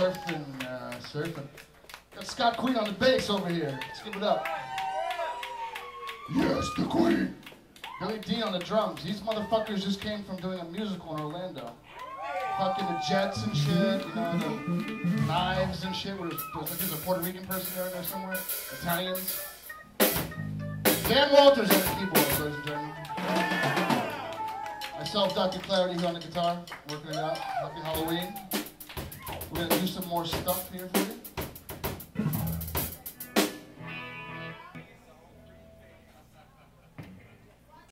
surfing, uh, surfing. Got Scott Queen on the bass over here. Let's give it up. Yes, the Queen. Billy D on the drums. These motherfuckers just came from doing a musical in Orlando. Fucking the Jets and shit, you know, the knives and shit. There's, there's, there's a Puerto Rican person there, there somewhere. Italians. Dan Walters on the keyboard, ladies and gentlemen. Myself, Dr. Clarity, here on the guitar, working it out. Happy Halloween. We're gonna do some more stuff here for you.